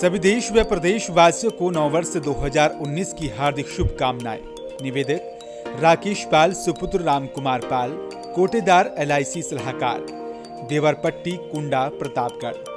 सभी देश व प्रदेश वासियों को नववर्ष 2019 की हार्दिक शुभकामनाएँ। निवेदक, राकेश पाल, सुपुत्र राम कुमार पाल, कोटेदार एलआईसी सलाहकार, देवरपट्टी, कुंडा, प्रतापगढ़।